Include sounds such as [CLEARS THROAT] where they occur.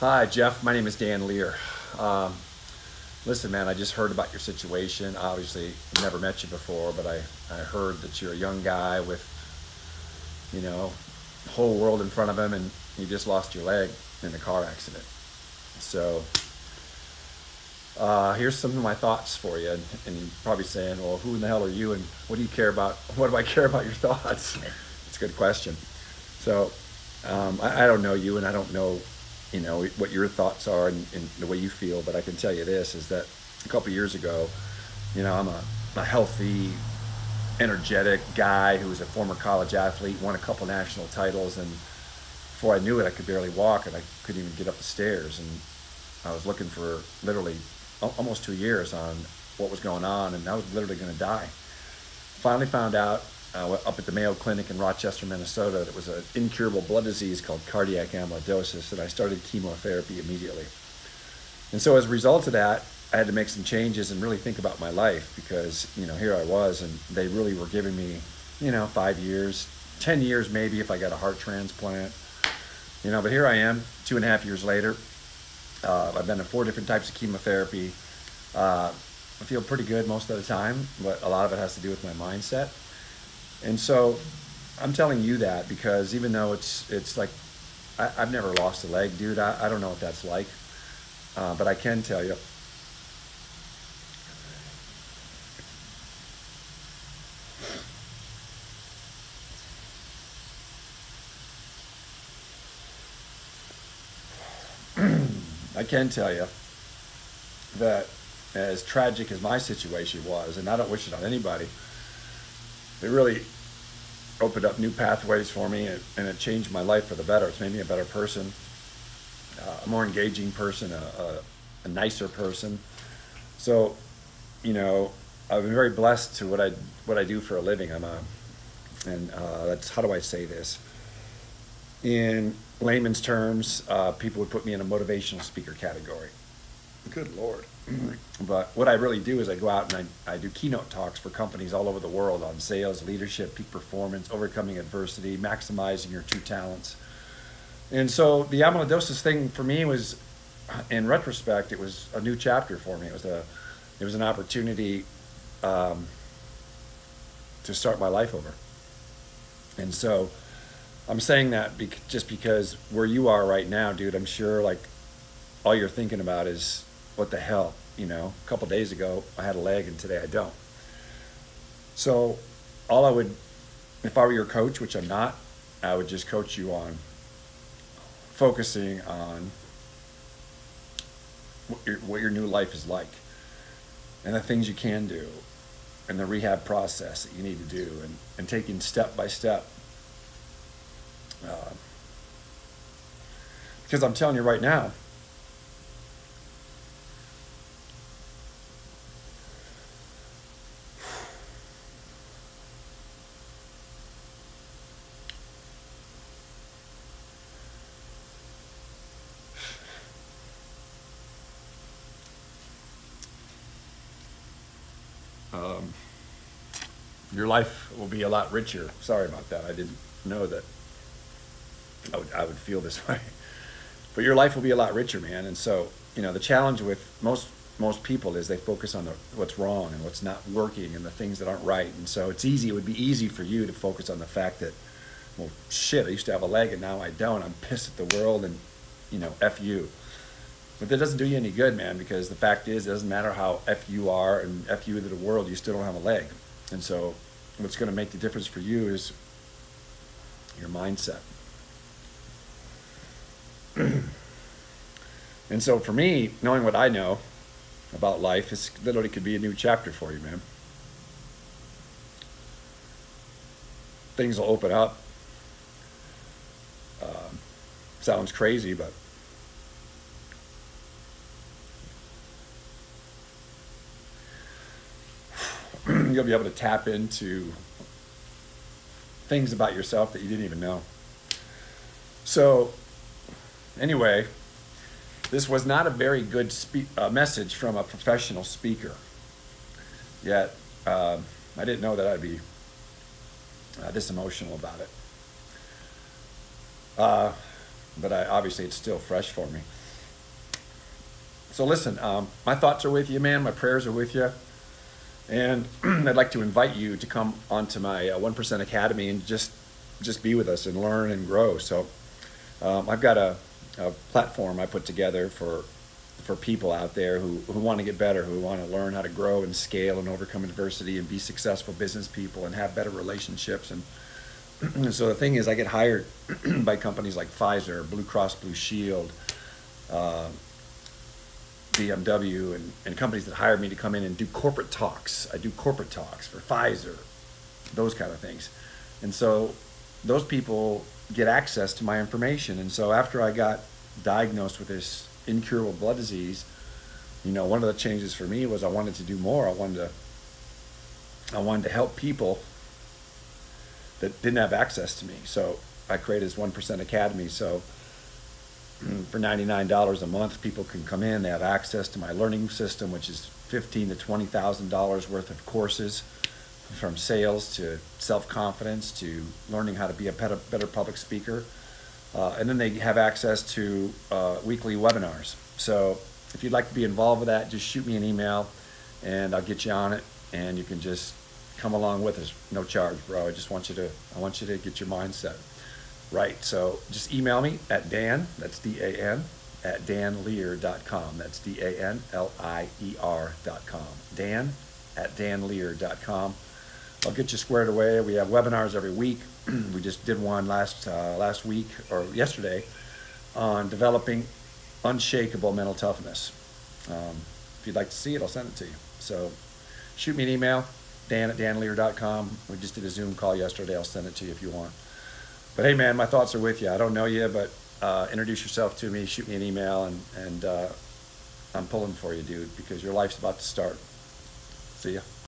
Hi, Jeff. My name is Dan Lier. Um, listen, man, I just heard about your situation. Obviously, never met you before, but I, I heard that you're a young guy with, you know, whole world in front of him, and you just lost your leg in a car accident. So, uh, here's some of my thoughts for you. And, and you're probably saying, well, who in the hell are you, and what do you care about? [LAUGHS] What do I care about your thoughts? It's a good question. So, um, I, I don't know you, and I don't know you know what your thoughts are and, and, the way you feel. But i can tell you this is that a couple years ago you know i'm a, a healthy energetic guy who was a former college athlete won a couple national titles and before i knew it i could barely walk and i couldn't even get up the stairs. And i was looking for literally almost two years on what was going on and i was literally going to die. Finally found out uh, up at the Mayo Clinic in Rochester, Minnesota. It was an incurable blood disease called cardiac amyloidosis, and I started chemotherapy immediately. And so, as a result of that, I had to make some changes and really think about my life because, you know, here I was, and they really were giving me, you know, five years, 10 years maybe if I got a heart transplant. You know, but here I am, two and a half years later. Uh, I've been to four different types of chemotherapy. Uh, I feel pretty good most of the time, but a lot of it has to do with my mindset. And so I'm telling you that because even though it's it's like I, have never lost a leg, dude. I, I don't know what that's like, uh, but I can tell you. [CLEARS THROAT] I can tell you that as tragic as my situation was, and I don't wish it on anybody, it really opened up new pathways for me and, and, it changed my life for the better. It's made me a better person, uh, a more engaging person, a, a, a, nicer person. So, you know, I've been very blessed to what I what I do for a living. I'm a, and uh, that's how do I say this? In layman's terms, uh, people would put me in a motivational speaker category. Good Lord. [CLEARS THROAT] but what I really do is I go out and I, I do keynote talks for companies all over the world on sales, leadership, peak performance, overcoming adversity, maximizing your true talents. And so the amyloidosis thing for me was, in retrospect, it was a new chapter for me. It was a, it was an opportunity um, to start my life over. And so I'm saying that just because where you are right now, dude, I'm sure like all you're thinking about is what the hell, you know? A couple days ago, I had a leg, and today I don't. So, all I would, if I were your coach, which I'm not, I would just coach you on focusing on what your, what your new life is like and the things you can do and the rehab process that you need to do and, and taking step by step. Uh, because I'm telling you right now, um, your life will be a lot richer. Sorry about that. I didn't know that I would, I would feel this [LAUGHS] way. But your life will be a lot richer, man. And so, you know, the challenge with most most people is they focus on the, what's wrong and what's not working and the things that aren't right. And so it's easy. It would be easy for you to focus on the fact that, well, shit, I used to have a leg and now I don't. I'm pissed at the world and, you know, f you. But that doesn't do you any good, man, because the fact is, it doesn't matter how F you are and F you into the world, you still don't have a leg. And so, what's going to make the difference for you is your mindset. [CLEARS THROAT] and so, for me, knowing what I know about life, is literally could be a new chapter for you, man. Things will open up. Um, sounds crazy, but [CLEARS THROAT] you'll be able to tap into things about yourself that you didn't even know. So, anyway, this was not a very good uh, message from a professional speaker. Yet, uh, I didn't know that I'd be uh, this emotional about it. Uh, but I, obviously, it's still fresh for me. so listen, um, my thoughts are with you, man. My prayers are with you. And [CLEARS THROAT] I'd like to invite you to come onto my uh, 1% Academy and just just be with us and learn and grow. So um, I've got a, a, platform I put together for for people out there who, who want to get better, who want to learn how to grow and scale and overcome adversity and be successful business people and have better relationships. And [CLEARS THROAT] so the thing is, I get hired [CLEARS THROAT] by companies like Pfizer, Blue Cross Blue Shield, uh, BMW and, and companies that hired me to come in and do corporate talks. I do corporate talks for Pfizer, those kind of things. And so those people get access to my information. And so after I got diagnosed with this incurable blood disease, you know, one of the changes for me was I wanted to do more. I wanted to I wanted to help people that didn't have access to me. So I created this 1% Academy. So for $99 a month, people can come in. They have access to my learning system, which is fifteen to $20,000 worth of courses from sales to self-confidence to learning how to be a better, better public speaker. Uh, and then they have access to uh, weekly webinars. So if you'd like to be involved with that, just shoot me an email and I'll get you on it and you can just come along with us. No charge, bro. I just want you to, I want you to get your mindset right. So just email me at Dan, that's D-A-N, at danlier.com. That's D-A-N-L-I-E-R.com. Dan at danlier.com. I'll get you squared away. We have webinars every week. [CLEARS THROAT] we just did one last uh, last week or yesterday on developing unshakable mental toughness. Um, if you'd like to see it, I'll send it to you. So shoot me an email, dan at danlier.com. We just did a Zoom call yesterday. I'll send it to you if you want. But hey, man, my thoughts are with you. I don't know you, but uh, introduce yourself to me. Shoot me an email, and, and uh, I'm pulling for you, dude, because your life's about to start. See ya.